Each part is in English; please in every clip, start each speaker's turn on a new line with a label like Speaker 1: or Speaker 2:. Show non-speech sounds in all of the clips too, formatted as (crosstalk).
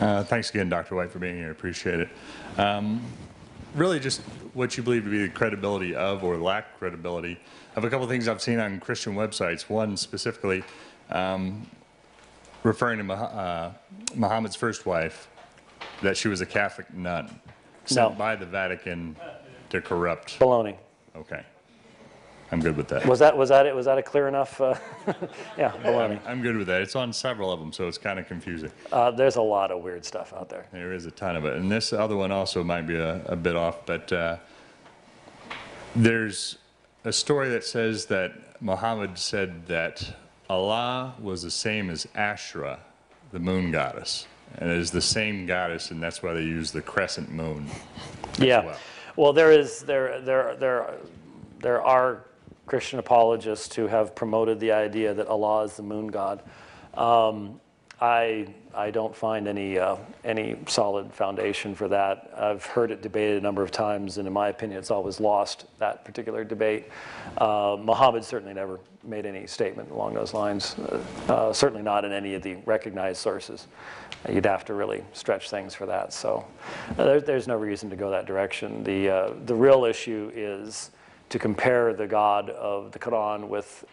Speaker 1: Uh, Thanks again, Dr. White, for being here. I appreciate it. Um, Really just what you believe to be the credibility of or lack credibility of a couple things I've seen on Christian websites. One specifically um, referring to uh, Muhammad's first wife, that she was a Catholic nun sent
Speaker 2: No.
Speaker 1: by the Vatican to corrupt.
Speaker 2: Baloney.
Speaker 1: Okay. I'm good with that.
Speaker 2: Was that, was that it? Was that a clear enough? uh, (laughs) Yeah, baloney.
Speaker 1: I'm good with that. It's on several of them, so it's kind of confusing.
Speaker 2: Uh, There's a lot of weird stuff out there.
Speaker 1: There is a ton of it. And this other one also might be a, a bit off, but uh, there's a story that says that Muhammad said that Allah was the same as Ashra, the moon goddess. And it is the same goddess, and that's why they use the crescent moon.
Speaker 2: Yeah.
Speaker 1: well.
Speaker 2: Well, there is, there, there, there, there are Christian apologists who have promoted the idea that Allah is the moon god. Um, I, I don't find any, uh, any solid foundation for that. I've heard it debated a number of times, and in my opinion, it's always lost that particular debate. Uh, Muhammad certainly never made any statement along those lines, uh, uh, certainly not in any of the recognized sources. You'd have to really stretch things for that. So uh, there, there's no reason to go that direction. The, uh, the real issue is to compare the God of the Quran with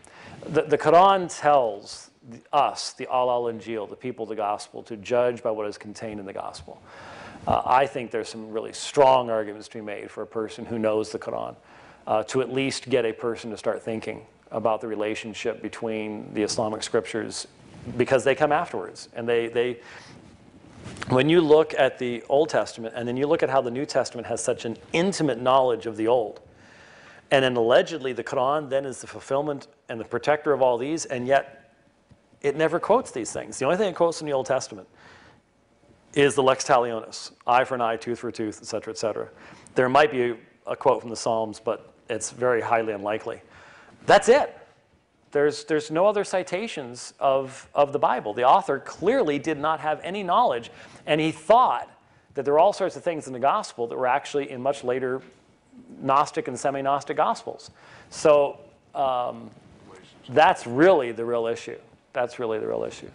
Speaker 2: the, the Quran tells us, the Ahl al Injil, the people of the gospel, to judge by what is contained in the gospel. Uh, I think there's some really strong arguments to be made for a person who knows the Quran uh, to at least get a person to start thinking about the relationship between the Islamic scriptures because they come afterwards and they, they when you look at the Old Testament and then you look at how the New Testament has such an intimate knowledge of the Old, and then allegedly the Quran then is the fulfillment and the protector of all these, and yet it never quotes these things. The only thing it quotes in the Old Testament is the lex talionis, eye for an eye, tooth for a tooth, et cetera, et cetera. There might be a quote from the Psalms, but it's very highly unlikely. That's it. There's, there's no other citations of, of the Bible. The author clearly did not have any knowledge, and he thought that there were all sorts of things in the gospel that were actually in much later Gnostic and semi Gnostic gospels. So um, that's really the real issue. That's really the real issue.